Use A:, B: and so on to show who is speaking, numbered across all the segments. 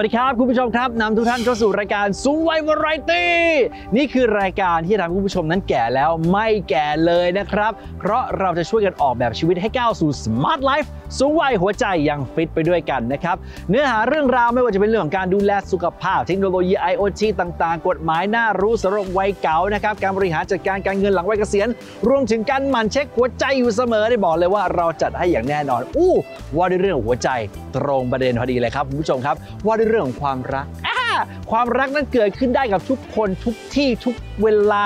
A: วัสดีครับ คุณผู้ชมครับนำทุกท่านเข้าสู่รายการสูงวัยวาไรตี้นี่คือรายการที่ทำให้คุณผู้ชมนั้นแก่แล้วไม่แก่เลยนะครับ เพราะเราจะช่วยกันออกแบบชีวิตให้ก้าวสู่ Smart Life สูงวัยหัวใจยังฟิตไปด้วยกันนะครับ เนื้อหาเรื่องราวไม่ว่าจะเป็นเรื่องของการดูแลสุขภาพ เทคโนโลยี IoT ต่างๆ กฎหมายน่ารู้สำหรับวัยเก่านะครับการบริหารจัดการการเงินหลังวัยเกษียณ รวมถึงการหมั่นเช็คหัวใจอยู่เสมอได้บอกเลยว่าเราจัดให้อย่างแน่นอน อู้ว่าด้วยเรื่องหัวใจตรงประเด็นพอดีเลยครับคุณผู้ชมครับว่าด้วยเรื่องของความรักอ่าความรักนั้นเกิดขึ้นได้กับทุกคนทุกที่ทุกเวลา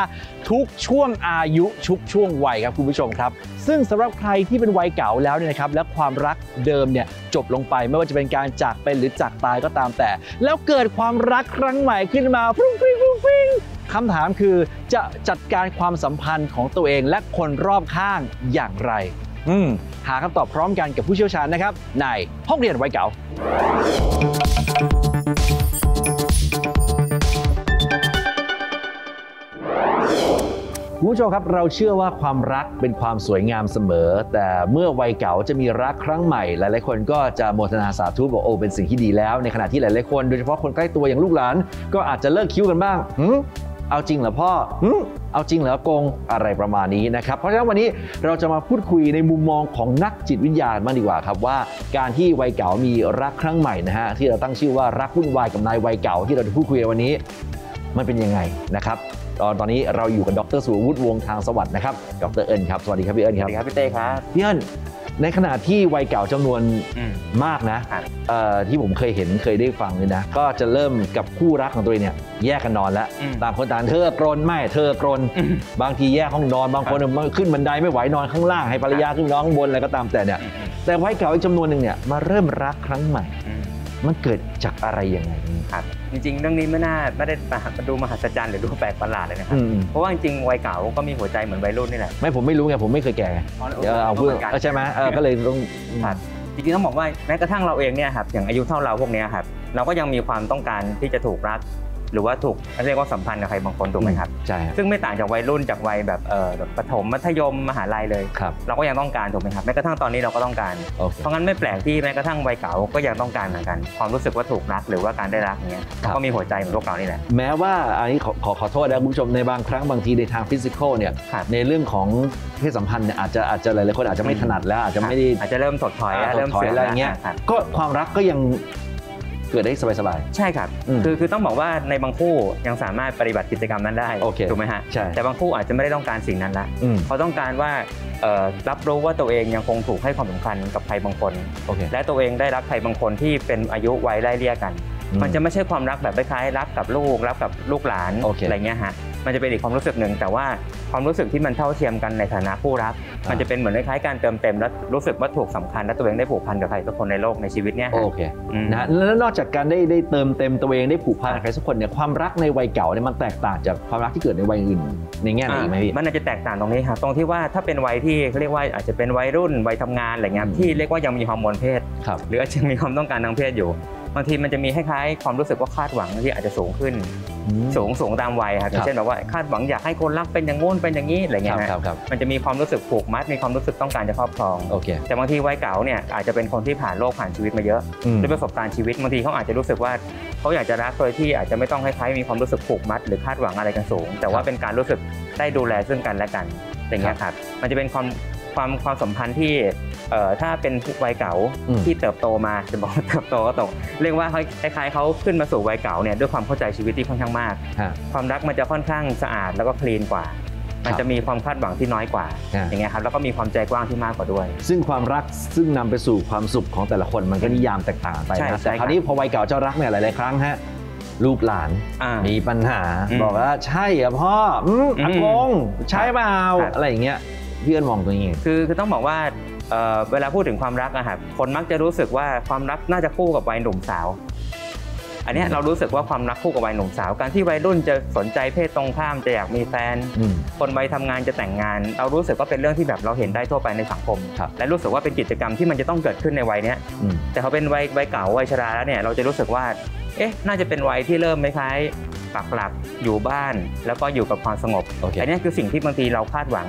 A: ทุกช่วงอายุทุกช่วงวัยครับคุณผู้ชมครับ ซึ่งสำหรับใครที่เป็นวัยเก่าแล้วเนี่ยนะครับ และความรักเดิมเนี่ยจบลงไปไม่ว่าจะเป็นการจากเป็นหรือจากตายก็ตามแต่ แล้วเกิดความรักครั้งใหม่ขึ้นมาฟรุ้งฟริ้งฟรุ้งฟริ้งคำถามคือจะจัดการความสัมพันธ์ของตัวเองและคนรอบข้างอย่างไร อืมหาคำตอบพร้อมกันกับผู้เชี่ยวชาญนะครับ ในห้องเรียนวัยเก่าคุณผู้ชมครับเราเชื่อว่าความรักเป็นความสวยงามเสมอ แต่เมื่อวัยเก่าจะมีรักครั้งใหม่ หลายๆ คนก็จะโมทนาสาธุบอกโอ้เป็นสิ่งที่ดีแล้ว ในขณะที่หลายๆคน โดยเฉพาะคนใกล้ตัวอย่างลูกหลาน ก็อาจจะเลิกคิ้วกันบ้างหึ เอาจริงเหรอพ่อหึเอาจริงเหรอโกงอะไรประมาณนี้นะครับ เพราะฉะนั้นวันนี้เราจะมาพูดคุยในมุมมองของนักจิตวิทยาบ้างดีกว่าครับว่า การที่วัยเก่ามีรักครั้งใหม่นะฮะที่เราตั้งชื่อว่ารักวุ่นวายกับนายวัยเก่าที่เราจะพูดคุยในวันนี้ มันเป็นยังไงนะครับตอนตอนนี้เราอยู่กับดรสุรวุฒิวงศ์ทางสวัสดิ์นะครับ ดรเอิญครับ สวัสดีครับพี่เอิญ
B: ส
A: ค
B: วั
A: รับ
B: สดีครับพี่เต้ครับ
A: พี่เอิญ ในขณะที่วัยเก่าจำนวน
B: อืม
A: มากนะครับเอ่อที่ผมเคยเห็นเคยได้ฟังเลยนะ ก็จะเริ่มกับคู่รักของตัวเองเนี่ยแยกกันนอนแล้ว
B: อืม
A: ต่างคนต่างเธอกรนไม่เธอกรน
B: อืม
A: บางทีแยกห้องนอนบางคนขึ้นบันไดไม่ไหวนอนข้างล่างให้ภรรยาขึ้นนอนข้างบนอะไรก็ตามแต่เนี่ยแต่วัยเก่าอีกจำนวนหนึ่งเนี่ยมาเริ่มรักครั้งใหม่
B: อื ม
A: มันเกิดจากอะไรยังไง
B: ครับจริงๆ เรื่องนี้ไม่น่าไม่ได้มาดูมหัศจรรย์หรือดูแปลกประหลาดเลยนะครับ
A: อืม
B: เพราะว่าจริงๆวัยเก่าก็มีหัวใจเหมือนวัยรุ่นนี่แหละ
A: ไม่ผมไม่รู้ไงผมไม่เคยแก่ไงเดี๋ยวเอาพูด
B: ก็หมืนกัน
A: เออใช่ไหมเออก็เลยต้อง
B: ครับจริงๆต้องบอกว่าแม้กระทั่งเราเองเนี่ยครับอย่างอายุเท่าเราพวกเนี้ยครับเราก็ยังมีความต้องการที่จะถูกรัก หรือว่าถูกเรียกว่าสัมพันธ์กับใครบางคนถูกไหมครับ
A: ใช่ครับ
B: ซึ่งไม่ต่างจากวัยรุ่นจากวัยแบบเอ่อแบบประถมมัธยมมหาลัยเลย
A: ครับ
B: เราก็ยังต้องการถูกไหมครับแม้กระทั่งตอนนี้เราก็ต้องการ
A: โอเค
B: เพราะงั้นไม่แปลกที่แม้กระทั่งวัยเก่าก็ยังต้องการเหมือนกัน ความรู้สึกว่าถูกรักหรือว่าการได้รักเนี้ย
A: ครับ
B: ก็มีหัวใจเหมือนพวกเรานี่แหละ
A: แม้ว่าอันนี้ขอขอขอโทษนะคุณผู้ชมในบางครั้งบางทีในทางฟิสิกอลเนี่ย
B: ครับ
A: ในเรื่องของเพศสัมพันธ์เนี่ยอาจจะอาจจะหลายๆคนอาจจะไม่ถนัดแล้วอาจจะไม่ได้
B: อาจจะเริ่มถดถอยแล้ว
A: ถ
B: เริ่
A: ด
B: ม
A: ถอย
B: เสื่อม
A: อะไรเงี้ย
B: ครับ
A: ก็ความรักก็ยัง เกิดได้สบาย
B: ใช่ครับ
A: อืม
B: คือคือต้องบอกว่าในบางคู่ยังสามารถปฏิบัติกิจกรรมนั้นได้
A: โอเค
B: ถูกไหมฮะ
A: ใช่
B: แต่บางคู่อาจจะไม่ได้ต้องการสิ่งนั้นละ
A: อืม
B: เขาต้องการว่าเอ่อรับรู้ว่าตัวเองยังคงถูกให้ความสำคัญกับใครบางคน
A: โอเค
B: และตัวเองได้รักใครบางคนที่เป็นอายุวัยไล่เลี่ยกัน
A: อื ม
B: มันจะไม่ใช่ความรักแบบคล้ายๆรักกับลูกรักกับลูกหลาน
A: โอเค
B: อะไรเงี้ยฮะมันจะเป็นอีกความรู้สึกหนึ่ง แต่ว่าความรู้สึกที่มันเท่าเทียมกันในฐานะคู่รัก
A: อ่ามั
B: มันจะเป็นเหมือนคล้ายๆการเติมเต็มและรู้สึกว่าถูกสำคัญและตัวเองได้ผูกพันกับใครสักคนในโลกในชีวิตเนี้ยฮะ
A: โอเค
B: อืม
A: นะแล้วนอกจากการได้ได้เติมเต็มตัวเองได้ผูกพันกับใครสักคนเนี่ยความรักในวัยเก่าเนี่ยมันแตกต่างจากความรักที่เกิดในวัยอื่นในแง่ไหนอีกไหมพี่
B: มันอาจจะแตกต่างตรงนี้ครับตรงที่ว่าถ้าเป็นวัยที่เขาเรียกว่าอาจจะเป็นวัยรุ่นวัยทำงานอะไรเงี้ย
A: อืม
B: ที่เรียกว่ายังมีฮอร์โมนเพศ
A: ครับ
B: หรืออาจจะมีความต้องการทางเพศอยู่ บางทีมันจะมีคล้ายๆความรู้สึกว่าคาดหวังที่อาจจะสูงขึ้น
A: อืม
B: สูงสูงตามวัยครับอย่างเช่นแบบว่าคาดหวังอยากให้คนรักเป็นอย่างงู้นเป็นอย่างนี้อะไร
A: ค
B: เงี้
A: รับ
B: ย
A: ครับ
B: นะครับ
A: ครับ
B: มันจะมีความรู้สึกผูกมัดมีความรู้สึกต้องการจะครอบครอง
A: โอเค
B: แต่บางทีวัยเก่าเนี่ยอาจจะเป็นคนที่ผ่านโลกผ่านชีวิตมาเยอะ
A: อืม
B: ด้วยประสบการณ์ชีวิตบางทีเขาอาจจะรู้สึกว่าเขาอยากจะรักโดยที่อาจจะไม่ต้องคล้ายๆมีความรู้สึกผูกมัดหรือคาดหวังอะไรกันสูง แต่ว่าเป็นการรู้สึกได้ดูแลซึ่งกันและกันอย่างเงี้ยครับมันจะเป็นความ ความความสัมพันธ์ที่เอ่อถ้าเป็นวัยเก่า
A: อืม
B: ที่เติบโตมาจะบอกว่าเติบโตก็ตกเรียกว่าเขาคล้ายๆเขาขึ้นมาสู่วัยเก่าเนี่ยด้วยความเข้าใจชีวิตที่ค่อนข้างมาก
A: ฮะ
B: ความรักมันจะค่อนข้างสะอาดแล้วก็คลีนกว่า มันจะมีความคาดหวังที่น้อยกว่า
A: อ่า
B: อย่างเงี้ยครับแล้วก็มีความใจกว้างที่มากกว่าด้วย
A: ซึ่งความรักซึ่งนำไปสู่ความสุขของแต่ละคนมันก็นิยามแตกต่างไป
B: ใช่
A: นะ
B: ใช่
A: แต่คราวนี้พอวัยเก่าเจ้ารักเนี่ยหลายๆครั้งฮะลูกหลาน
B: อ่า
A: มีปัญหา
B: อืม
A: บอกว่าใช่เหรอพ่ออืม
B: อืม
A: อากงใช่เปล่า
B: ครับ
A: อะไรอย่างเงี้ย พี่เอิญมองตรงนี้ไง
B: คือคือต้องบอกว่าเอ่อเวลาพูดถึงความรักอะครับคนมักจะรู้สึกว่าความรักน่าจะคู่กับวัยหนุ่มสาว อันเนี้ยเรารู้สึกว่าความรักคู่กับวัยหนุ่มสาว การที่วัยรุ่นจะสนใจเพศตรงข้ามจะอยากมีแฟน
A: อืม
B: คนวัยทำงานจะแต่งงาน เรารู้สึกว่าเป็นเรื่องที่แบบเราเห็นได้ทั่วไปในสังคม
A: ครับ
B: และรู้สึกว่าเป็นกิจกรรมที่มันจะต้องเกิดขึ้นในวัยเนี้ย
A: อืม
B: แต่พอเป็นวัยวัยเก่าวัยชราแล้วเนี่ยเราจะรู้สึกว่าเอ๊ะน่าจะเป็นวัยที่เริ่มคล้ายๆปักหลักอยู่บ้านแล้วก็อยู่กับความสงบ
A: โอเค
B: อันเนี้ยคือสิ่งที่บางทีเราคาดหวัง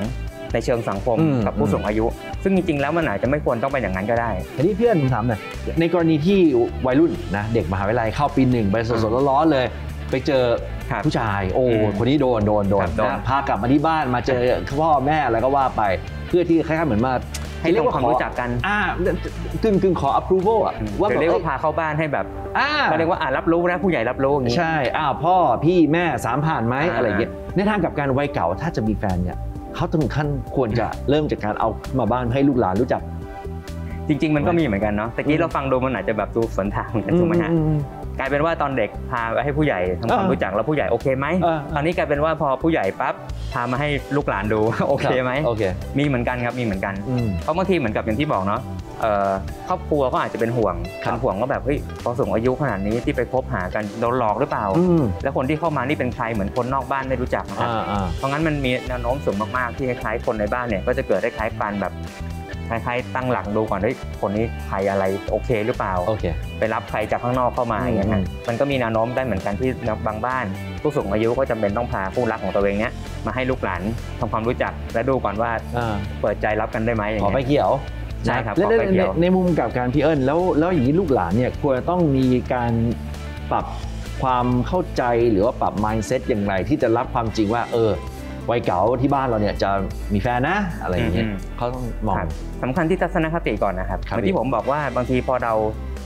B: ในเชิงสังคม
A: อืม
B: กับผู้
A: อืม
B: สูงอายุ ซึ่งจริงๆแล้วมันอาจจะไม่ควรต้องเป็นอย่างนั้นก็ได้
A: ทีนี้เพื่อนผมถามหน่อยในกรณีที่วัยรุ่นนะเด็กมหาวิทยาลัยเข้าปีหนึ่งไปสดๆร้อนๆเลย ไปเจอ
B: ครับ
A: ผู้ชาย โอ้
B: อืม
A: คนนี้โดนโดนโดน
B: ครับโดน
A: นะพากลับมาที่บ้านมาเจอพ่อแม่อะไรก็ว่าไป เพื่อที่คล้ายๆเหมือนมา
B: ให้เรียกว่าความรู้จักกัน
A: อ่ากึ่งกึ่งขอ approval อะว่า
B: หรือ
A: แบบ
B: เรียกว่า
A: อ้
B: พาเข้าบ้านให้แบบ
A: อ่า
B: ก็เรียกว่าอ่ารับรู้นะผู้ใหญ่รับรู้อย่างนี้
A: ใช่ อ้าวพ่อพี่แม่สามผ่านไหม
B: อ่า
A: อะไรอย่างเงี้ย ในทางกับการวัยเก่าถ้าจะมีแฟนเนี่ย เขาถึงขั้นควรจะเริ่มจากการเอามาบ้านให้ลูกหลานรู้จัก
B: จริง ๆ มันก็มีเหมือนกันเนาะตะกี้
A: อืม
B: เราฟังดูมันอาจจะแบบดูสวนทางเหมือนกันถูกไหมฮะ
A: อืม
B: กลายเป็นว่าตอนเด็กพาไปให้ผู้ใหญ่ทำความ
A: เออ
B: รู้จักแล้วผู้ใหญ่โอเคไหม
A: เออ
B: ตอนนี้กลายเป็นว่าพอผู้ใหญ่ปั๊บพามาให้ลูกหลานดูโอเคไหม
A: โอเค
B: มีเหมือนกันครับมีเหมือนกัน
A: อืม
B: เพราะบางทีเหมือนกับอย่างที่บอกเนาะเอ่อ ครอบครัวก็อาจจะเป็นห่วง
A: ครับ
B: เป็นห่วงว่าแบบเฮ้ยพอสูงอายุขนาดนี้ที่ไปคบหากันโดนหลอกหรือเปล่า
A: อืม
B: แล้วคนที่เข้ามานี่เป็นใครเหมือนคนนอกบ้านไม่รู้จักนะครับ
A: อ่าอ่า
B: เพราะงั้นมันมีแนวโน้มสูงมากๆที่คล้ายๆคนในบ้านเนี่ยก็จะเกิดได้คล้ายการแบบคล้ายๆตั้งหลักดูก่อนเฮ้ยคนนี้ใครอะไรโอเคหรือเปล่า
A: โอเค
B: ไปรับใครจากข้างนอกเข้ามาอย่างเงี้ย
A: อื
B: ฮะ
A: ม
B: มันก็มีแนวโน้มได้เหมือนกันที่บางบ้าน ผู้สูงอายุก็จำเป็นต้องพาผู้รักของตัวเองเนี้ยมาให้ลูกหลานทำความรู้จักและดูก่อนว่า
A: อ่า
B: เปิดใจรับกันได้ไหมอย่าง
A: ขอ
B: เงี้ย
A: ไฟเขียว
B: ใช่ครับ
A: แล้ว
B: ขอไฟเขียว
A: ในในมุมกับการพี่เอิญแล้วแล้วอย่างนี้ลูกหลานเนี่ยควรจะต้องมีการปรับความเข้าใจหรือว่าปรับ mindset อย่างไรที่จะรับความจริงว่า เออวัยเก่าที่บ้านเราเนี่ยจะมีแฟนนะอะไรอย่างเงี้ย
B: อืม
A: เขาต้องมอง
B: ครับสำคัญที่ทัศนคติก่อนนะครับ
A: ครับ
B: เหมือนที่ผมบอกว่าบางทีพอเรา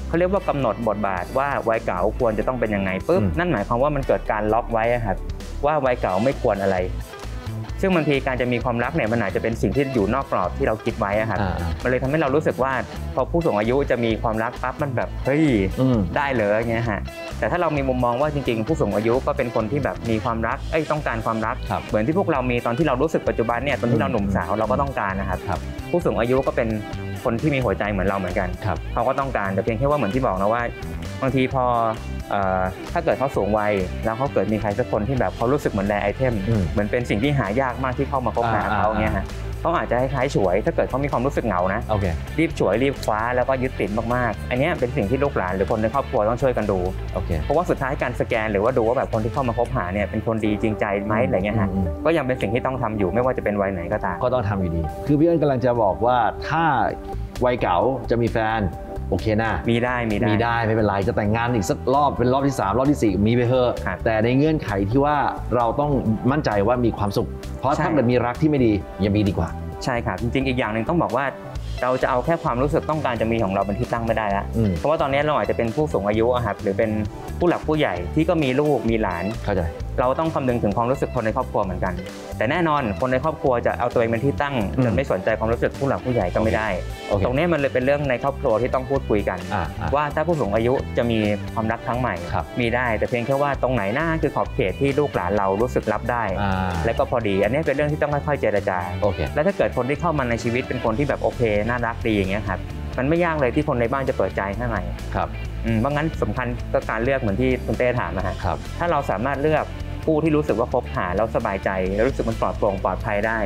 B: เขาเรียกว่ากำหนดบทบาทว่าวัยเก่าควรจะต้องเป็นยังไงปุ๊บ
A: อืม
B: นั่นหมายความว่ามันเกิดการล็อกไว้อะครับว่าวัยเก่าไม่ควรอะไร ซึ่งบางทีการจะมีความรักเนี่ยมันอาจจะเป็นสิ่งที่อยู่นอกกรอบที่เราคิดไว้อะครับ
A: อ่าอ่า
B: มันเลยทำให้เรารู้สึกว่าพอผู้สูงอายุจะมีความรักปั๊บมันแบบเฮ้ย
A: อืม
B: ได้เลยอย่างเงี้ยฮะแต่ถ้าเรามีมุมมองว่าจริงๆ ผู้สูงอายุก็เป็นคนที่แบบมีความรักเอ้ยต้องการความรัก
A: ครับ
B: เหมือนที่พวกเรามีตอนที่เรารู้สึกปัจจุบันเนี่ยตอนที่เราหนุ่มสาวเราก็ต้องการนะครับ
A: ครับ
B: ผู้สูงอายุก็เป็นคนที่มีหัวใจเหมือนเราเหมือนกัน
A: ครับ
B: เขาก็ต้องการแต่เพียงแค่ว่าเหมือนที่บอกนะว่าบางทีพอเอ่อถ้าเกิดเขาสูงวัยแล้วเขาเกิดมีใครสักคนที่แบบเขารู้สึกเหมือนแรไอเทม
A: อืม
B: เหมือนเป็นสิ่งที่หายากมากที่เข้ามาคบหา
A: อ่า
B: เขา
A: อ่า
B: เนี่ยฮะเขาอาจจะคล้ายๆฉวย ถ้าเกิดเขามีความรู้สึกเหงานะ
A: โอเค
B: รีบฉวยรีบคว้าแล้วก็ยึดติดมากๆ อันเนี้ยเป็นสิ่งที่ลูกหลานหรือคนในครอบครัวต้องช่วยกันดู
A: โอเค
B: เพราะว่าสุดท้ายการสแกนหรือว่าดูว่าแบบคนที่เข้ามาคบหาเนี่ยเป็นคนดีจริงใจไหมอะไรเงี้ยฮะ
A: อืม
B: ก็ยังเป็นสิ่งที่ต้องทำอยู่ไม่ว่าจะเป็นวัยไหนก็ตาม
A: ก็ต้องทำอยู่ดี คือพี่เอิญกำลังจะบอกว่าถ้าวัยเก่าจะมีแฟนโอเคนะ
B: มีได้มีได้
A: มีได้ไม่เป็นไรจะแต่งงานอีกสักรอบเป็นรอบที่ 3 รอบทีสี่4 มีไปเถอะ
B: ครับ
A: แต่ในเงื่อนไขที่ว่าเราต้องมั่นใจว่ามีความสุข เพราะ
B: ใช่
A: ถ้าเกิดมีรักที่ไม่ดีอย่ามีดีกว่า
B: ใช่ครับจริงๆอีกอย่างหนึ่งต้องบอกว่าเราจะเอาแค่ความรู้สึกต้องการจะมีของเราเป็นที่ตั้งไม่ได้ละ
A: อืม
B: เพราะว่าตอนนี้เราอาจจะเป็นผู้สูงอายุอะครับหรือเป็นผู้หลักผู้ใหญ่ที่ก็มีลูกมีหลาน
A: เข้าใจ
B: เราต้องคำนึงถึงความรู้สึกคนในครอบครัวเหมือนกัน แต่แน่นอนคนในครอบครัวจะเอาตัวเองเป็นที่ตั้ง
A: อืม
B: จนไม่สนใจความรู้สึกผู้หลักผู้ใหญ่ก็ไม่ได้
A: โอเค
B: ตรงนี้มันเลยเป็นเรื่องในครอบครัวที่ต้องพูดคุยกัน
A: อ่าอ่า
B: ว่าถ้าผู้สูงอายุจะมีความรักครั้งใหม่
A: ครับ
B: มีได้ แต่เพียงแค่ว่าตรงไหนหน้าคือขอบเขตที่ลูกหลานเรารู้สึกรับได้
A: อ่า
B: และก็พอดี อันนี้เป็นเรื่องที่ต้องค่อยๆเจรจา
A: โอเค
B: แล้วถ้าเกิดคนที่เข้ามาในชีวิตเป็นคนที่แบบโอเคน่ารักดีอย่างเงี้ยครับมันไม่ยากเลยที่คนในบ้านจะเปิดใจให้ใหม่
A: ครับ
B: อืมเพราะงั้นสำคัญก็การเลือกเหมือนที่คุณเต้ถามนะฮะ
A: ครับ
B: ถ้าเราสามารถเลือก ผู้ที่รู้สึกว่าคบหาแล้วสบายใจ แล้วรู้สึกมันปลอดโปร่งปลอดภัยได้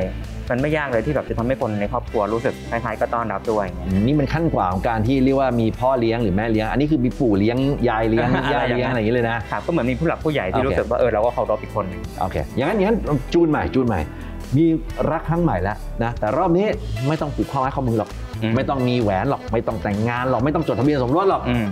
B: มันไม่ยากเลยที่แบบจะทำให้คนในครอบครัวรู้สึกคล้ายๆก็ต้อนรับด้วยอย่างเงี้ย
A: นี่มันขั้นกว่าของการที่เรียกว่ามีพ่อเลี้ยงหรือแม่เลี้ยง อันนี้คือมีปู่เลี้ยงยายเลี้ยง
B: อะไร
A: ย่า
B: อย่างนั้น
A: เลี้ยงอะไรอย่างนี้เลยนะ
B: ครับก็เหมือนมีผู้หลักผู้ใหญ่ที่
A: โอเค
B: รู้สึกว่าเออเราก็เคารพอีกคนหนึ่ง
A: โอเคอย่างนั้นอย่างนั้นจูนใหม่จูนใหม่ มีรักครั้งใหม่แล้วนะแต่รอบนี้ไม่ต้องผูกข้อไม้ข้อมือหรอก
B: อืม
A: ไม่ต้องมีแหวนหรอกไม่ต้องแต่งงานหรอกไม่ต้องจดทะเบียนสมรสหรอก
B: อืม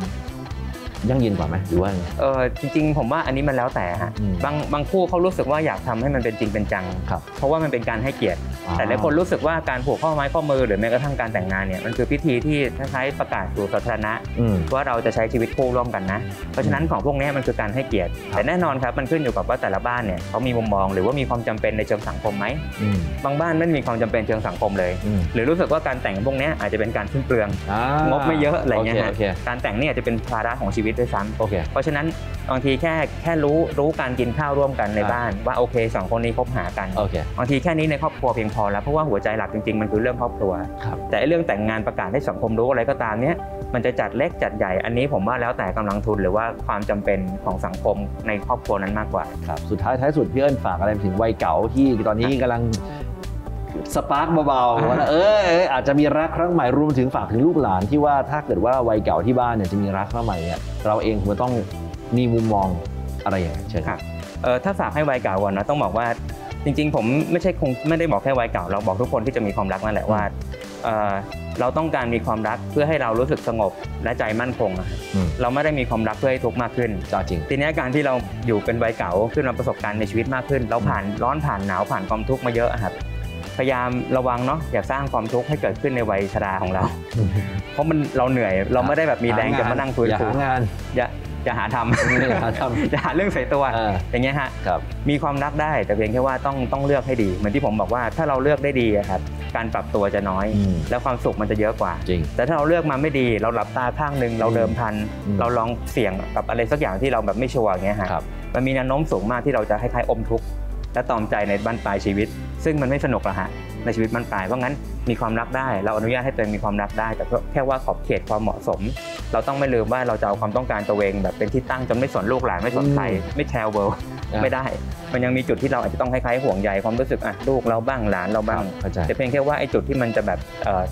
A: ยั่งยืนกว่าไหมหรือว่าไง
B: เออจริง ๆ ผมว่าอันนี้มันแล้วแต่ฮะ
A: อืม
B: บางบางคู่เขารู้สึกว่าอยากทำให้มันเป็นจริงเป็นจัง
A: ครับ
B: เพราะว่ามันเป็นการให้เกียรติ
A: อ่า
B: แต่หลายคนรู้สึกว่าการผูกข้อไม้ข้อมือหรือแม้กระทั่งการแต่งงานเนี่ยมันคือพิธีที่คล้ายๆประกาศสู่สาธารณะ
A: อืม
B: ว่าเราจะใช้ชีวิตคู่ร่วมกันนะ เพราะฉะนั้นของพวกนี้มันคือการให้เกียรติ
A: ครับ
B: แต่แน่นอนครับมันขึ้นอยู่กับว่าแต่ละบ้านเนี่ยเขามีมุมมองหรือว่ามีความจำเป็นในเชิงสังคมไหม
A: อืม
B: บางบ้านไม่มีความจำเป็นเชิงสังคมเลย
A: อืม
B: หรือรู้สึกว่าการแต่งพวกนี้อาจจะเป็นการสิ้นเปลือง
A: อ่าง
B: บไม่เยอะอะไรเงี้ย
A: โอ
B: ฮะ
A: เคโอเค
B: การแต่งเนี่ยอาจจะเป็นภาระของชีวิตด้วยซ้ำ
A: โอเค
B: เพราะฉะนั้นบางทีแค่แค่รู้รู้การกินข้าวร่วมกันใน
A: อ่า
B: บ้าน ว่าโอเคสองคนนี้คบหากัน
A: โอเค
B: บางทีแค่นี้ในครอบครัวเพียงพอแล้วเพราะว่าหัวใจหลักจริงๆมันคือเรื่องครอบครัว
A: ครับ
B: แต่ไอ้เรื่องแต่งงานประกาศให้สังคมรู้อะไรก็ตามเนี้ยมันจะจัดเล็กจัดใหญ่อันนี้ผมว่าแล้วแต่กำลังทุนหรือว่าความจำเป็นของสังคมในครอบครัวนั้นมากกว่า
A: ครับสุดท้ายท้ายสุดพี่เอิญฝากอะไรถึงวัยเก่าที่ตอนนี้กำลัง สปาร์กเบาๆว่าเออเอออาจจะมีรักครั้งใหม่รวมถึงฝากถึงลูกหลานที่ว่าถ้าเกิดว่าวัยเก่าที่บ้านเนี่ยจะมีรักครั้งใหม่เนี่ยเราเองควรต้องมีมุมมองอะไรอย่างเงี้ยเชิญ
B: ครับเออถ้าฝากให้วัยเก่าก่อนนะต้องบอกว่าจริงๆ ผมไม่ใช่คงไม่ได้บอกแค่วัยเก่าเราบอกทุกคนที่จะมีความรักนั่นแหละว่าเอ่อเราต้องการมีความรักเพื่อให้เรารู้สึกสงบและใจมั่นคงอะครับ
A: อืม
B: เราไม่ได้มีความรักเพื่อให้ทุกข์มากขึ้น
A: จ้าจริง
B: ทีนี้การที่เราอยู่เป็นวัยเก่าขึ้นมาประสบการณ์ในชีวิตมากขึ้น เราผ่านร้อนผ่านหนาวผ่านความทุกข์มาเยอะอะครับ พยายามระวังเนาะอย่าสร้างความทุกข์ให้เกิดขึ้นในวัยชราของเรา เพราะมันเราเหนื่อยเราไม่ได้แบบมีแรงจะมานั่งฟื้น
A: อย่า
B: ฟู
A: หางาน
B: อย่าอย่าหาทำ
A: อย่าหาทำ
B: อย่าหาเรื่องใส่ตัว
A: เออ
B: อย่างเงี้ยฮะ
A: ครับ
B: มีความรักได้แต่เพียงแค่ว่าต้องต้องเลือกให้ดี เหมือนที่ผมบอกว่าถ้าเราเลือกได้ดีอะครับการปรับตัวจะน้อย
A: อืม
B: แล้วความสุขมันจะเยอะกว่า
A: จริง
B: แต่ถ้าเราเลือกมาไม่ดี เราหลับตาข้างหนึ่งเราเดิมพัน
A: อืม
B: เราลองเสี่ยงกับอะไรสักอย่างที่เราแบบไม่ชัวร์อย่างเงี้ยฮะ
A: ครับ
B: มันมีแนวโน้มสูงมากที่เราจะคล้ายๆอมทุกข์ และตอมใจในบั้นปลายชีวิต ซึ่งมันไม่สนุกหรอกฮะในชีวิตบั้นปลายเพราะงั้นมีความรักได้ เราอนุญาตให้ตัวเองมีความรักได้ แต่แค่ว่าขอบเขตความเหมาะสม เราต้องไม่ลืมว่าเราจะเอาความต้องการตัวเองแบบเป็นที่ตั้งจนไม่สนลูกหลานไม่สนใคร
A: อืม
B: ไม่แคร์เวิลด์
A: ครับ
B: ไม่ได้ มันยังมีจุดที่เราอาจจะต้องคล้ายๆห่วงใยความรู้สึกอะลูกเราบ้างหลานเราบ้าง
A: เข้าใจ
B: แต่เพียงแค่ว่าไอ้จุดที่มันจะแบบเอ่อ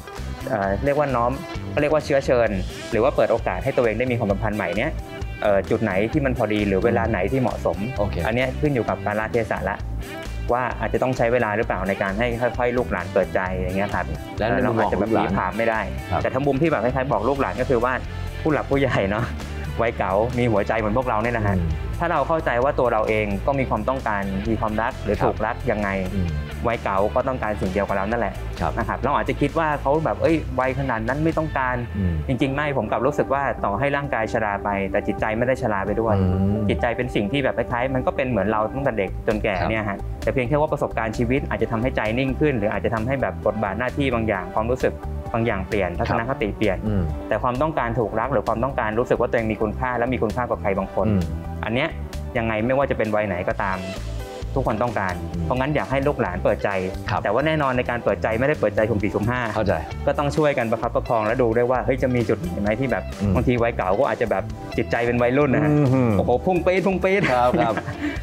B: เอ่อเรียกว่าน้อมเขาเรียกว่าเชื้อเชิญ หรือว่าเปิดโอกาสให้ตัวเองได้มีความสัมพันธ์ใหม่เนี้ยเอ่อ จุดไหนที่มันพอดีหรือเวลาไหนที่เหมาะสม
A: โอเค
B: อันเนี้ยขึ้นอยู่กับการละเทศะละว่าอาจจะต้องใช้เวลาหรือเปล่าในการให้ค่อยๆลูกหลานเปิดใจอย่างเงี้ยครับ
A: และใน
B: เรา
A: มุมม
B: อา
A: อง
B: จจะ
A: ข
B: แบ
A: อง
B: บ
A: ลูกห
B: ผี
A: ลาน
B: ผามไม่ได้
A: ครับ
B: แต่ทั้งมุมที่แบบคล้ายๆบอกลูกหลานก็คือว่าผู้หลักผู้ใหญ่เนาะวัยเก๋ามีหัวใจเหมือนพวกเราเนี่ยนะฮะ
A: อืม
B: ถ้าเราเข้าใจว่าตัวเราเองก็มีความต้องการมีความรักหรือ
A: ครับ
B: ถูกรักยังไง
A: อืม
B: วัยเก๋าก็ต้องการสิ่งเดียวกับเรานั่นแหละ
A: ครับ
B: นะครับเราอาจจะคิดว่าเขาแบบเอ้ยวัยขนาดนั้นไม่ต้องการ
A: อืม
B: จริง ๆ ไม่ผมกลับรู้สึกว่าต่อให้ร่างกายชราไป แต่จิตใจไม่ได้ชราไปด้วย
A: อืม
B: จิตใจเป็นสิ่งที่แบบคล้ายๆมันก็เป็นเหมือนเราตั้งแต่เด็กจนแก่
A: ครับ
B: เนี่ยฮะแต่เพียงแค่ว่าประสบการณ์ชีวิตอาจจะทำให้ใจนิ่งขึ้น หรืออาจจะทำให้แบบบทบาทหน้าที่บางอย่างความรู้สึกบางอย่างเปลี่ยนทัศนคติเปลี่ยน
A: อืม
B: แต่ความต้องการถูกรักหรือความต้องการรู้สึกว่าตัวเองมีคุณค่าและมีคุณค่ากว่าใครบางคน
A: อืม
B: อันเนี้ยยังไงไม่ว่าจะเป็นวัยไหนก็ตาม ทุกคนต้องการ
A: อืม
B: เพราะงั้นอยากให้ลูกหลานเปิดใจ
A: ครับ
B: แต่ว่าแน่นอนในการเปิดใจไม่ได้เปิดใจสุ่มสี่สุ่มห้า
A: เข้าใจ
B: ก็ต้องช่วยกันประคับประคองและดูด้วยว่าเฮ้ยจะมีจุดไหนไหมที่แบบ
A: อืม
B: บางทีวัยเก่าก็อาจจะแบบจิตใจเป็นวัยรุ่นนะฮะ
A: อืม
B: โอ้โหพุ่งปี๊ดพุ่งปี๊ด
A: ครับครับ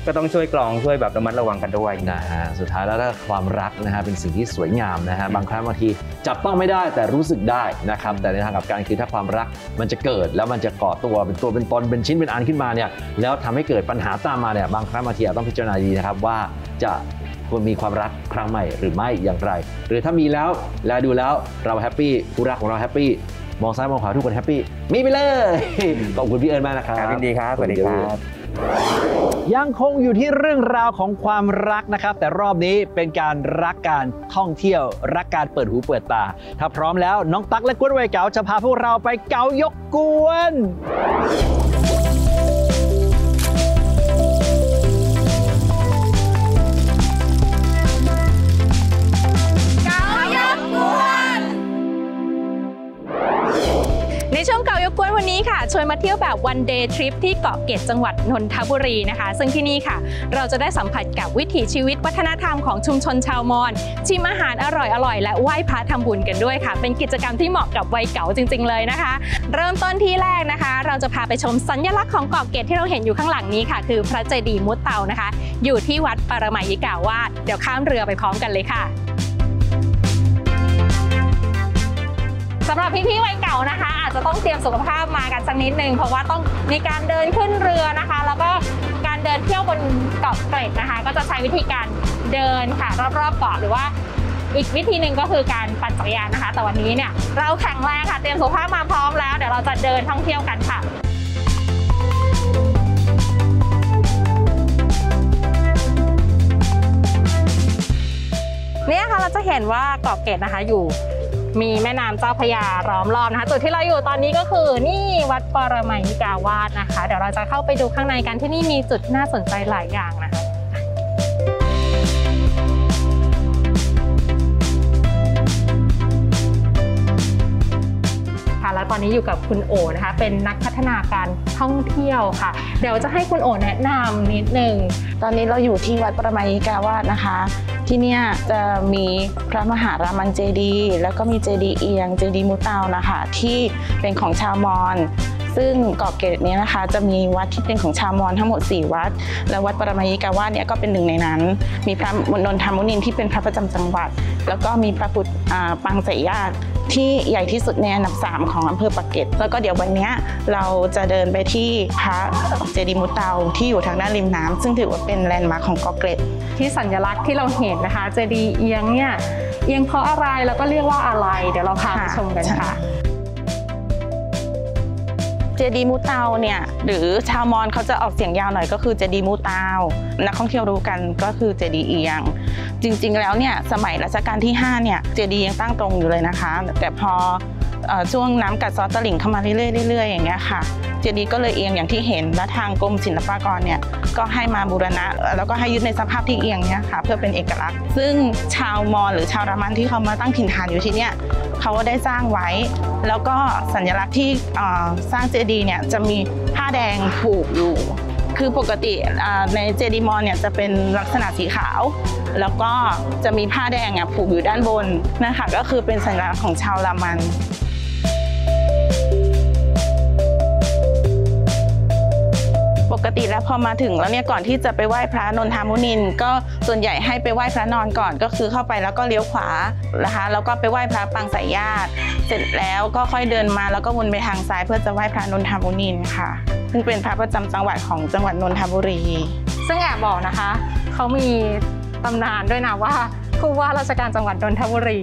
B: ก็ต้องช่วยกรองช่วยแบบระมัดระวังกันด้วย
A: นะฮะสุดท้ายแล้วถ้าความรักนะฮะเป็นสิ่งที่สวยงามนะฮะบางครั้งบางที จับต้องไม่ได้แต่รู้สึกได้นะครับแต่ในทางกลับการคือถ้าความรักมันจะเกิดแล้วมันจะก่อตัวเป็นตัวเป็นตนเป็นชิ้นเป็นอันขึ้นมาเนี่ยแล้วทำให้เกิดปัญหาตามมาเนี่ยบางครั้งบางทีอาจต้องพิจารณาดีนะครับว่าจะควรมีความรักครั้งใหม่หรือไม่อย่างไร หรือถ้ามีแล้วแล้วดูแล้วเราแฮปปี้คู่รักของเราแฮปปี้มองซ้ายมองขวาทุกคนแฮปปี้มีไปเลยขอบคุณพี่เอิญมากนะครับ
B: ครับยินดีครับสวัสดีครับ
A: ยังคงอยู่ที่เรื่องราวของความรักนะครับ แต่รอบนี้เป็นการรักการท่องเที่ยว รักการเปิดหูเปิดตา ถ้าพร้อมแล้วน้องตั๊กและก๊วนวัยเก๋าจะพาพวกเราไปเก๋ายกก๊วน
C: ในช่วงเก่า ยกกวนวันนี้ค่ะชวนมาเที่ยวแบบ one day trip ที่เกาะเกร็ดจังหวัดนนทบุรีนะคะ ซึ่งที่นี่ค่ะ เราจะได้สัมผัสกับวิถีชีวิตวัฒนธรรมของชุมชนชาวมอญชิมอาหารอร่อยๆและไหว้พระทำบุญกันด้วยค่ะ เป็นกิจกรรมที่เหมาะกับวัยเก๋าจริง ๆ เลยนะคะ เริ่มต้นที่แรกนะคะ เราจะพาไปชมสัญลักษณ์ของเกาะเกร็ดที่เราเห็นอยู่ข้างหลังนี้ค่ะ คือพระเจดีย์มุตเตานะคะ อยู่ที่วัดปรมัยยิกาวาสเดี๋ยวข้ามเรือไปพร้อมกันเลยค่ะ สำหรับพี่ๆวัยเก่านะคะ อาจจะต้องเตรียมสุขภาพมากันสักนิดนึงเพราะว่าต้องมีการเดินขึ้นเรือนะคะ แล้วก็การเดินเที่ยวบนเกาะเกร็ดนะคะ ก็จะใช้วิธีการเดินค่ะ รอบๆเกาะหรือว่าอีกวิธีหนึ่งก็คือการปั่นจักรยานนะคะ แต่วันนี้เนี่ยเราแข็งแรงค่ะเตรียมสุขภาพมาพร้อมแล้วเดี๋ยวเราจะเดินท่องเที่ยวกันค่ะเนี่ยค่ะเราจะเห็นว่าเกาะเกร็ดนะคะอยู่ มีแม่น้ำเจ้าพยาล้อมรอบนะคะ จุดที่เราอยู่ตอนนี้ก็คือนี่วัดปรมัยยิกาวาสนะคะ เดี๋ยวเราจะเข้าไปดูข้างในกันที่นี่มีจุดน่าสนใจหลายอย่างนะคะ ตอนนี้อยู่กับคุณโอนะคะ เป็นนักพัฒนาการท่องเที่ยวค่ะ เดี๋ยวจะให้คุณโอแนะนำนิดนึง
D: ตอนนี้เราอยู่ที่วัดประมายิกาวาสนะคะ ที่เนี่ยจะมีพระมหารามันเจดี แล้วก็มีเจดีเอียง เจดีมุตเตานะคะ ที่เป็นของชาวมอญซึ่งเกาะเกร็ดนี้นะคะ จะมีวัดที่เป็นของชาวมอญทั้งหมด 4 วัด และวัดปรมายิกาวาสเนี่ยก็เป็นหนึ่งในนั้น มีพระนนทมุนินที่เป็นพระประจำจังหวัด แล้วก็มีพระพุทธอ่าปังสยญาติ ที่ใหญ่ที่สุดในอันดับ 3 ของอำเภอปากเกร็ดแล้วก็เดี๋ยววันเนี้ยเราจะเดินไปที่พระเจดีย์มุเตาที่อยู่ทางด้านริมน้ำซึ่งถือว่าเป็นแลนด์มาร์คของเกาะเกร็ด
C: ที่สัญลักษณ์ที่เราเห็นนะคะ เจดีย์เอียงเนี่ยเอียงเพราะอะไรแล้วก็เรียกว่าอะไร เดี๋ยวเราพาไปชมกันค่ะ
D: เจดีย์มุเตาเนี่ยหรือชาวมอญเขาจะออกเสียงยาวหน่อยก็คือเจดีย์มุเตานักท่องเที่ยวรู้กันก็คือเจดีย์เอียง จริงๆแล้วเนี่ยสมัยรัชกาลที่5เนี่ยเจดีย์ยังตั้งตรงอยู่เลยนะคะ แต่พออช่วงน้ำกัดซอสตลิ่งเข้ามาเรื่อยๆอยๆอย่างเงี้ยค่ะ จดีย์ก็เลยเอียงอย่างที่เห็น และทางกรมศิลปากรเนี่ยก็ให้มาบูรณะ แล้วก็ให้ยึดในสภาพที่เอียงเนี่ยค่ะเพื่อเป็นเอกลักษณ์ ซึ่งชาวมอญหรือชาวรามันที่เขามาตั้งถิ่นฐานอยู่ที่เนี่ยเขาก็ได้สร้างไว้ แล้วก็สัญลักษณ์ที่สร้างเจดีย์เนี่ยจะมีผ้าแดงผูกอยู่ คือปกติในเจดีย์มอญเนี่ยจะเป็นลักษณะสีขาวแล้วก็จะมีผ้าแดงอะผูกอยู่ด้านบนนะคะก็คือเป็นสัญลักษณ์ของชาวรามัน ติแล้วพอมาถึงแล้วเนี่ยก่อนที่จะไปไหว้พระนนทามุนิน ก็ส่วนใหญ่ให้ไปไหว้พระนอนก่อนก็คือเข้าไปแล้วก็เลี้ยวขวานะคะแล้วก็ไปไหว้พระปางสายญาติ เสร็จแล้วก็ค่อยเดินมาแล้วก็วนไปทางซ้าย เพื่อจะไหว้พระนนทามุนินค่ะ ซึ่งเป็นพระประจำจังหวัดของจังหวัดนนทบุรี
C: ซึ่งแอบบอกนะคะเขามีตำนานด้วยนะว่าผู้ว่าราชการจังหวัดนนทบุรี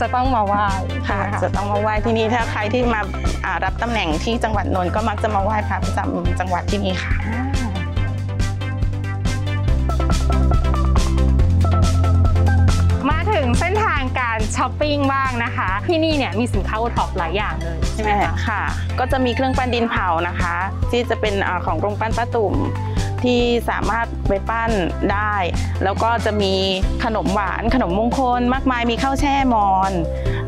C: จะต้องมาไหว้ใช่
D: ค่ะ
C: ไหมคะ
D: จะต้องมาไหว้ที่นี่ถ้าใครที่มาอ่ารับตำแหน่งที่จังหวัดนนท์ก็มักจะมาไหว้พระประจำจังหวัดที่นี่ค่ะา
C: งการช้อปปิ้งบ้างนะคะ ที่นี่เนี่ยมีสินค้าโอท็อปหลายอย่างเลยใช่ไหมคะ
D: ค่ะ ก็จะมีเครื่องปั้นดินเผานะคะ ที่จะเป็นอาของโรงปั้นป้าตุ่มที่สามารถไปปั้นได้ แล้วก็จะมีขนมหวานขนมมงคล มากมายมีข้าวแช่มอน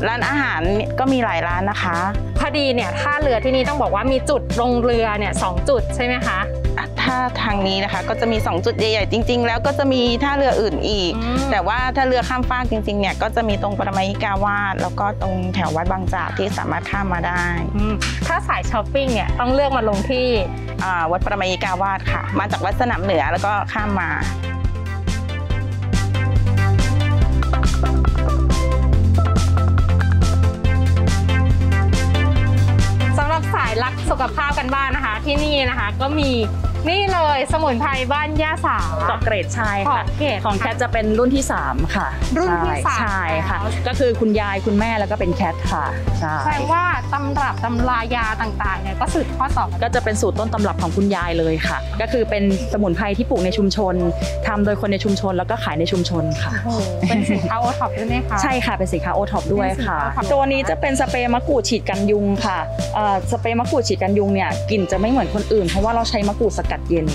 D: ร้านอาหารก็มีหลายร้านนะคะ
C: พอดีเนี่ยท่าเรือที่นี่ต้องบอกว่ามีจุดลงเรือเนี่ยสองจุดใช่ไหมคะ
D: อะ ถ้าทางนี้นะคะ ก็จะมี 2 จุดใหญ่ ๆ จริง ๆ แล้วก็จะมีท่าเรืออื่นอีก
C: อืม
D: แต่ว่าถ้าเรือข้ามฟากจริงๆเนี่ยก็จะมีตรงปรมายิกาวาสแล้วก็ตรงแถววัดบางจากที่สามารถข้ามมาได้
C: อืมถ้าสายช้อปปิ้งเนี่ยต้องเลือกมาลงที่
D: อ่าวัดปรมายิกาวาสค่ะ มาจากวัดสนามเหนือแล้วก็ข้ามมา
C: รับสายรักสุขภาพกันบ้างนะคะ ที่นี่นะคะ ก็มี นี่เลยสมุนไพรบ้านย่าสาว
E: เกาะเกรดใช่
C: ขอ
E: ค่ะ
C: เกต
E: ของแคทจะเป็นรุ่นที่ 3 ค่ะ
C: รุ่นที่
E: ใช่
C: สาม
E: ใช่ค่ะ ก็คือคุณยายคุณแม่แล้วก็เป็นแคทค่ะใช่
C: แสดงว่าตำรับตำรายาต่างๆเนี่ยก็สืบทอดต่อกัน
E: ก็จะเป็นสูตรต้นตำรับของคุณยายเลยค่ะ ก็คือเป็นสมุนไพรที่ปลูกในชุมชนทำโดยคนในชุมชนแล้วก็ขายในชุมชนค่ะ
C: โอ้โหเป็นสินค้าโอท็อปด้วยไหมคะ
E: ใช่ค่ะ เป็นสินค้าโอท็อปด้วยค่ะ
C: เป็นสินค้า OTOP
E: ตัวนี้จะเป็นสเปรย์มะกรูดฉีดกันยุงค่ะเอ่อสเปรย์มะกรูดฉีดกันยุงเนี่ยกลิ่นจะไม่เหมือนคนอื่น เพราะว่าเราใช้มะกรูดสกัดเย็น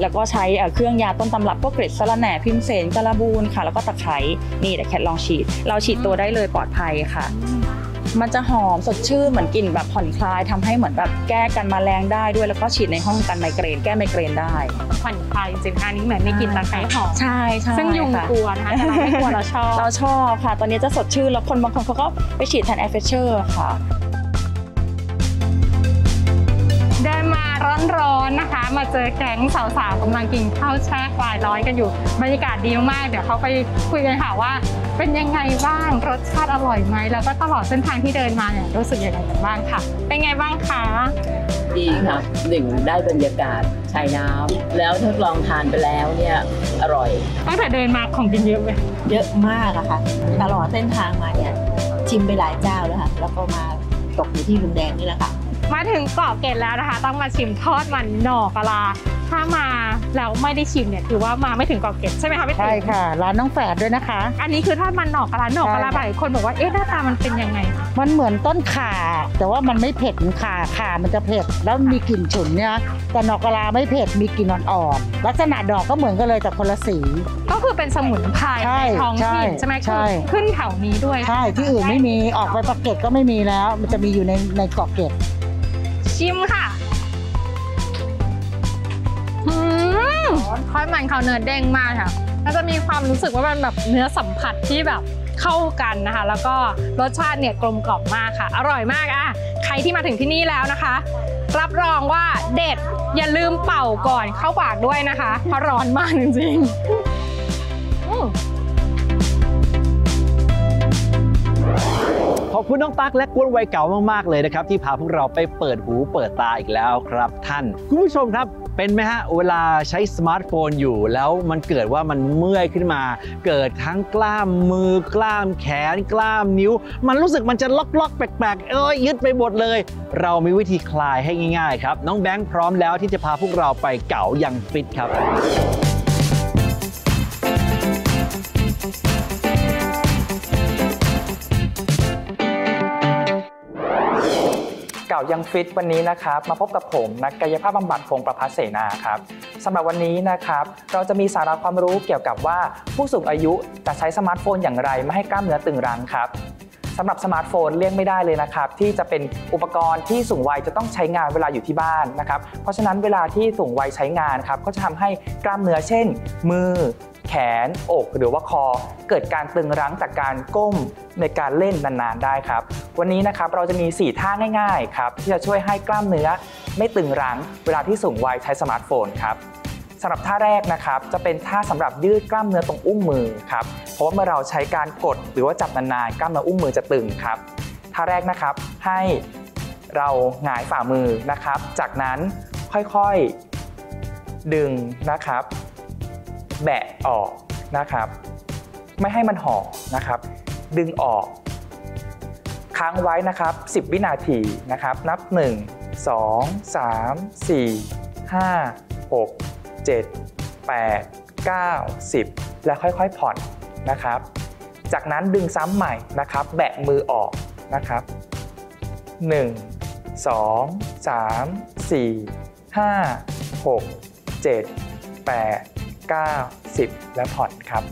E: แล้วก็ใช้เอ่อเครื่องยาต้นตำรับพวกเกล็ดสะระแหน่พิมเสนการบูรค่ะ แล้วก็ตะไคร้นี่แต่แคทลองฉีด เราฉีดตัวได้เลยปลอดภัยค่ะมันจะหอมสดชื่นเหมือนกลิ่นแบบผ่อนคลายทำให้เหมือนแบบแก้กันแมลงได้ด้วยแล้วก็ฉีดในห้องกันไมเกรนแก้ไมเกรนได้
C: ผ่อนคลายจริงๆอันนี้เหมือนมีกลิ่นตะไคร้หอม
E: ใช่ใช่
C: ซึ่งยุง
E: ค่ะ
C: กลัวนะคะแต่เราไม่กลัวเราชอบ
E: เราชอบค่ะ ตอนนี้จะสดชื่นแล้วคนบางคนเขาก็ไปฉีดแทน air fresher ค่ะ
C: ร้อนๆนะคะ มาเจอแก๊งสาวๆกำลังกินข้าวแช่คลายร้อนกันอยู่บรรยากาศดีมากๆเดี๋ยวเขาไปคุยกันค่ะว่า เป็นยังไงบ้างรสชาติอร่อยไหมแล้วก็ตลอดเส้นทางที่เดินมาเนี่ยรู้สึกยังไงกันบ้างค่ะ เป็นไงบ้างคะ
F: ดีค่ะหนึ่งได้บรรยากาศชายน้ำแล้วทดลองทานไปแล้วเนี่ยอร่อย
C: ตั้งแต่เดินมาของกินเยอะไหม
G: เยอะมากอะค่ะตลอดเส้นทางมาเนี่ยชิมไปหลายเจ้าแล้วค่ะแล้วก็มาตกอยู่ที่ลุงแดงนี่แหละค่ะ
C: มาถึงเกาะเกร็ดแล้วนะคะ ต้องมาชิมทอดมันหน่อกะลา ถ้ามาแล้วไม่ได้ชิมเนี่ยถือว่ามาไม่ถึงเกาะเกร็ดใช่ไหมคะพี่ติ๋
H: ใช่
C: ม
H: ค่ะ ร้านน้องแฝดด้วยนะคะ
C: อันนี้คือทอดมันหน่อกะลาหน่อกะลา
H: ใช่
C: หลายคนบอกว่าเอ๊ะหน้าตามันเป็นยังไงคะ
H: มันเหมือนต้นข่า แต่ว่ามันไม่เผ็ดเหมือนข่าข่ามันจะเผ็ดแล้วมีกลิ่นฉุนเนี่ยแต่นอกกะลาไม่เผ็ดมีกลิ่นอ่อนๆลักษณะดอกก็เหมือนกันเลยแต่คนละสี
C: ก็คือเป็นสมุนไพร
H: ใช่
C: ในท้องถิ่น
H: ใช่
C: ใช่ไหม
H: ใช่
C: คือขึ้นแถวนี้ด้วย
H: ใช่ที่อื่นไม่มีออกไปปากเกร็ดก็ไม่มีแล้ว มันจะมีอยู่ในในเกาะเกร็ด
C: ชิมค่ะอืมทอดมันเขาเนื้อเด้งมากค่ะแล้วจะมีความรู้สึกว่ามันแบบเนื้อสัมผัสที่แบบเข้ากันนะคะ แล้วก็รสชาติเนี่ยกลมกล่อมมากค่ะ อร่อยมากอะใครที่มาถึงที่นี่แล้วนะคะ รับรองว่าเด็ดอย่าลืมเป่าก่อนเข้าปากด้วยนะคะ เพราะร้อนมากจริงๆ
A: ขอบคุณน้องตั๊กและกวนวัยเก่ามากๆเลยนะครับที่พาพวกเราไปเปิดหูเปิดตาอีกแล้วครับท่าน คุณผู้ชมครับเป็นไหมฮะเวลาใช้สมาร์ทโฟนอยู่แล้วมันเกิดว่ามันเมื่อยขึ้นมา เกิดทั้งกล้ามมือกล้ามแขนกล้ามนิ้ว มันรู้สึกมันจะล็อกๆ แปลกๆ เอ้ยยึดไปหมดเลย เรามีวิธีคลายให้ง่าย ๆ ครับ น้องแบงค์พร้อมแล้วที่จะพาพวกเราไปเก๋ายังฟิตครับ
I: เก๋ายังฟิตวันนี้นะครับ มาพบกับผมนักกายภาพบำบัดพงประพัฒเสนาครับสำหรับวันนี้นะครับเราจะมีสาระความรู้เกี่ยวกับว่าผู้สูงอายุจะใช้สมาร์ทโฟนอย่างไรไม่ให้กล้ามเนื้อตึงรั้งครับสำหรับสมาร์ทโฟนเลี่ยงไม่ได้เลยนะครับ ที่จะเป็นอุปกรณ์ที่สูงวัยจะต้องใช้งานเวลาอยู่ที่บ้านนะครับ เพราะฉะนั้นเวลาที่สูงวัยใช้งานครับก็จะทำให้กล้ามเนื้อเช่น มือ แขน อกหรือว่าคอ เกิดการตึงรั้งจากการก้มในการเล่นนานๆได้ครับ วันนี้นะครับเราจะมี 4 ท่าง่ายๆครับที่จะช่วยให้กล้ามเนื้อ ไม่ตึงรั้ง เวลาที่สูงวัยใช้สมาร์ทโฟนครับสำหรับท่าแรกนะครับจะเป็นท่าสำหรับยืดกล้ามเนื้อตรงอุ้งมือครับเพราะว่าเมื่อเราใช้การกดหรือว่าจับนานๆกล้ามเนื้ออุ้งมือจะตึงครับท่าแรกนะครับให้เราหงายฝ่ามือนะครับ จากนั้นค่อยๆดึงนะครับ แบะออกนะครับ ไม่ให้มันห่อนะครับ ดึงออก ค้างไว้นะครับ 10 วินาทีนะครับ นับ 1 2 3 4 5 6 7 8 9 10 และค่อยๆผ่อนนะครับ จากนั้นดึงซ้ำใหม่นะครับ แบะมือออกนะครับ 1 2 3 4 5 6 7 8 9 10 และผ่อนครับ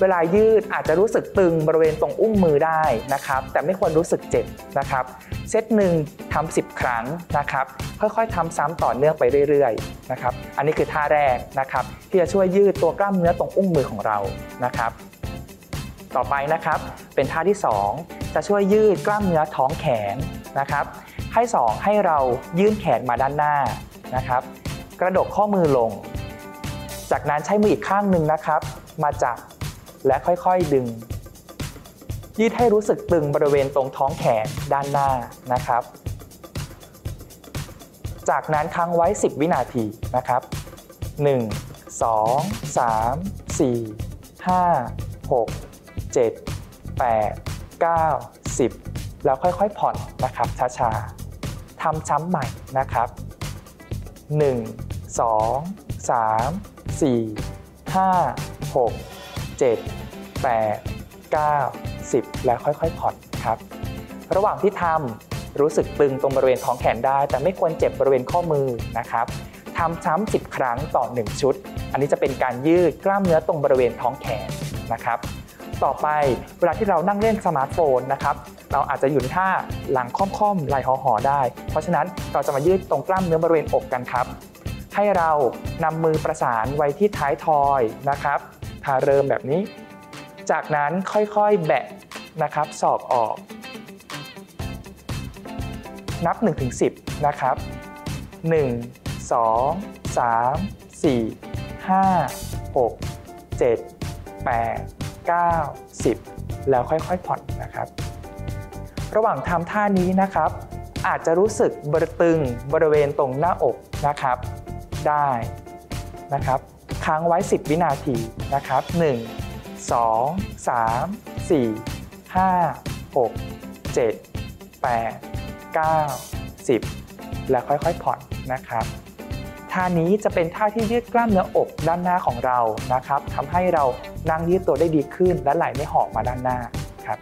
I: เวลายืดอาจจะรู้สึกตึงบริเวณตรงอุ้งมือได้นะครับ แต่ไม่ควรรู้สึกเจ็บนะครับ เซตหนึ่งทำ10 ครั้งนะครับ ค่อยๆทำซ้ำต่อเนื่องไปเรื่อยๆนะครับ อันนี้คือท่าแรกนะครับ ที่จะช่วยยืดตัวกล้ามเนื้อตรงอุ้งมือของเรานะครับ ต่อไปนะครับเป็นท่าที่ 2 จะช่วยยืดกล้ามเนื้อท้องแขนนะครับให้2ให้เรายื่นแขนมาด้านหน้านะครับ กระดกข้อมือลง จากนั้นใช้มืออีกข้างหนึ่งนะครับ มาจับและค่อยๆดึง ยืดให้รู้สึกตึงบริเวณตรงท้องแขนด้านหน้านะครับ จากนั้นค้างไว้ 10 วินาทีนะครับ 1 2 3 4 5 6 7 8 9 10 แล้วค่อยๆผ่อนนะครับช้าๆทำซ้ำใหม่นะครับ 1 2 3 4 5 6 7 8 9 10 แล้วค่อยๆผ่อนครับ ระหว่างที่ทำรู้สึกตึงตรงบริเวณท้องแขนได้ แต่ไม่ควรเจ็บบริเวณข้อมือนะครับทำซ้ำ10 ครั้งต่อ 1 ชุด อันนี้จะเป็นการยืดกล้ามเนื้อตรงบริเวณท้องแขนนะครับต่อไปเวลาที่เรานั่งเล่นสมาร์ทโฟนนะครับเราอาจจะอยู่ในท่าหลังค่อมๆไหลห่อๆได้ เพราะฉะนั้นเราจะมายืดตรงกล้ามเนื้อบริเวณอกกันครับ ให้เรานำมือประสานไว้ที่ท้ายทอยนะครับทาเริ่มแบบนี้ จากนั้นค่อยๆแบะนะครับศอกออก นับ 1-10 นะครับ 1 2 3 4 5 6 7 8 9 10 แล้วค่อยๆผ่อนนะครับ ระหว่างทำท่านี้นะครับอาจจะรู้สึกบริตึงบริเวณตรงหน้าอกนะครับ ได้นะครับค้างไว้ 10 วินาทีนะครับ 1 2 3 4 5 6 7 8 9 10 แล้วค่อยๆผ่อนนะครับท่านี้จะเป็นท่าที่ยืดกล้ามเนื้ออกด้านหน้าของเรานะครับทำให้เรานั่งยืดตัวได้ดีขึ้น และไหล่ไม่ห่อมาด้านหน้าครับ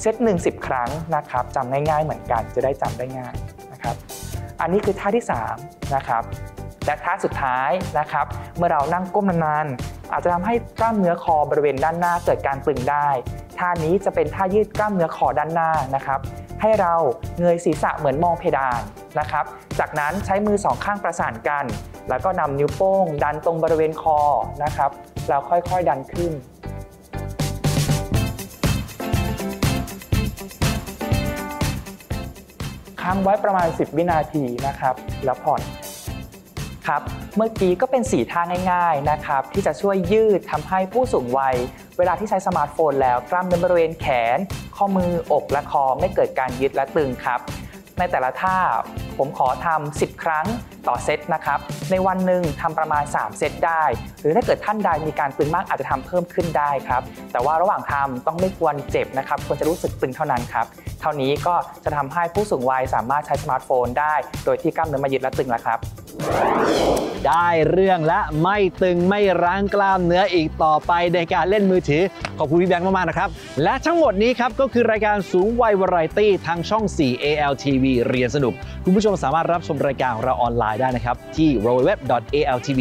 I: เซตหนึ่งสิบครั้งนะครับจำง่ายๆเหมือนกันจะได้จำได้ง่ายนะครับ อันนี้คือท่าที่3นะครับ และท่าสุดท้ายนะครับ เมื่อเรานั่งก้มนานๆอาจจะทำให้กล้ามเนื้อคอบริเวณด้านหน้าเกิดการตึงได้ท่านี้จะเป็นท่ายืดกล้ามเนื้อคอด้านหน้านะครับให้เราเงยศีรษะเหมือนมองเพดานนะครับ จากนั้นใช้มือสองข้างประสานกัน แล้วก็นำนิ้วโป้ง ดันตรงบริเวณคอนะครับแล้วค่อยๆดันขึ้น ค้างไว้ประมาณ 10 วินาทีนะครับ แล้วผ่อน ครับเมื่อกี้ก็เป็น4ท่าง่ายๆนะครับที่จะช่วยยืดทำให้ผู้สูงวัย เวลาที่ใช้สมาร์ทโฟนแล้วกล้ามเนื้อบริเวณแขน ข้อมืออกและคอไม่เกิดการยึดและตึงครับ ในแต่ละท่าผมขอทำ10 ครั้ง ต่อเซตนะครับ ในวันหนึ่งทำประมาณ 3 เซตได้ หรือถ้าเกิดท่านใดมีการตึงมากอาจจะทำเพิ่มขึ้นได้ครับ แต่ว่าระหว่างทำต้องไม่ควรเจ็บนะครับ ควรจะรู้สึกตึงเท่านั้นครับ เท่านี้ก็จะทำให้ผู้สูงวัยสามารถใช้สมาร์ทโฟนได้ โดยที่กล้ามเนื้อมายึดและตึงแล้วครับ
A: ได้เรื่องและไม่ตึงไม่รั้งกล้ามเนื้ออีกต่อไปในการเล่นมือถือ ขอบคุณพี่แบงค์มาก ๆ นะครับ และทั้งหมดนี้ครับก็คือรายการสูงวัยวาไรตี้ทางช่อง 4 ALTV เรียนสนุก คุณผู้ชมสามารถรับชมรายการของเราออนไลน์ได้นะครับ ที่ www.altv.tv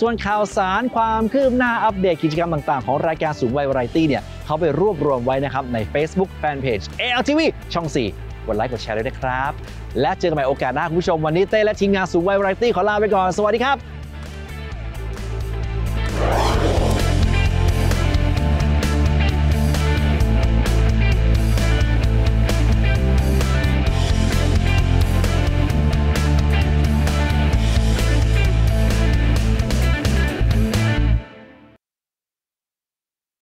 A: ส่วนข่าวสารความคืบหน้าอัปเดตกิจกรรมต่างๆ ของรายการสูงวัยวาไรตี้เนี่ยเขาไปรวบรวมไว้นะครับใน Facebook Fanpage ALTV ช่อง 4 กดไลค์กดแชร์ด้วยนะครับ และเจอกันใหม่โอกาสหน้าคุณผู้ชมวันนี้เต้และทีมงานสูงวัยวาไรตี้ขอลาไปก่อน สวัสดีครับ